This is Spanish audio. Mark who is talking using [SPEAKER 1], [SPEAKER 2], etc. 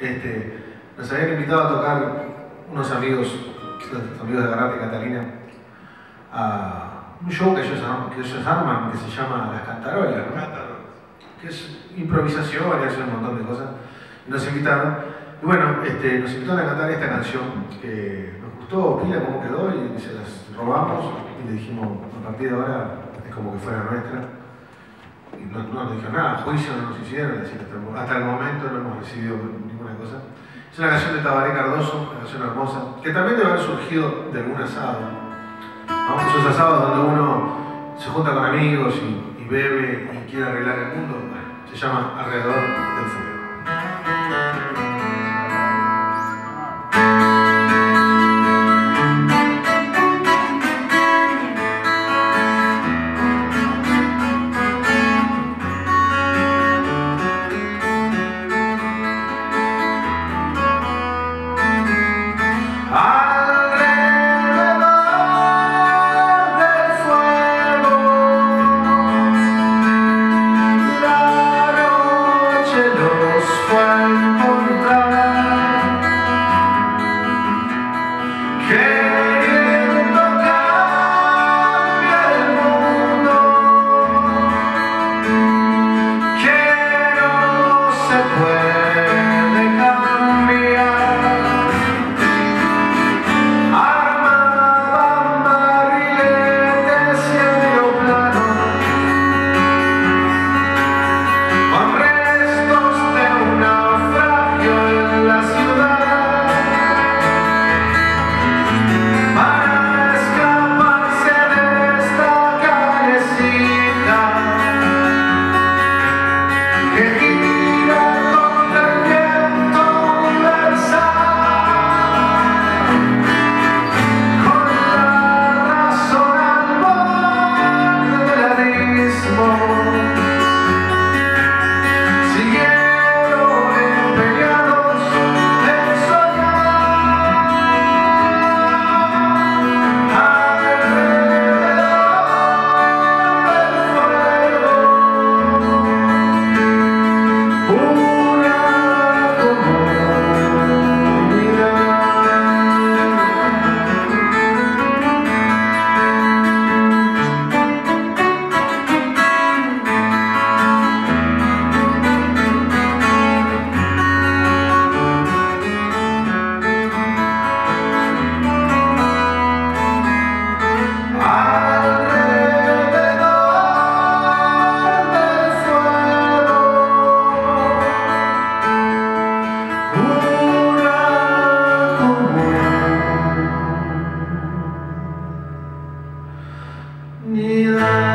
[SPEAKER 1] Este, nos habían invitado a tocar unos amigos, los amigos de Garrate Catalina, a un show que ellos, arman, que ellos arman que se llama Las Cantarolas, ¿no? que es improvisación y hacen un montón de cosas. Y nos invitaron, y bueno, este, nos invitaron a cantar esta canción que nos gustó, pila cómo quedó, y se las robamos y le dijimos, a partir de ahora es como que fuera nuestra. Y no, no nos dijeron nada, juicio no nos hicieron, decir, hasta el momento no hemos recibido Es una canción de Tabaré Cardoso, una canción hermosa, que también debe haber surgido de algún asado. ¿no? Esos asados donde uno se junta con amigos y, y bebe y quiere arreglar el mundo, se llama Alrededor love.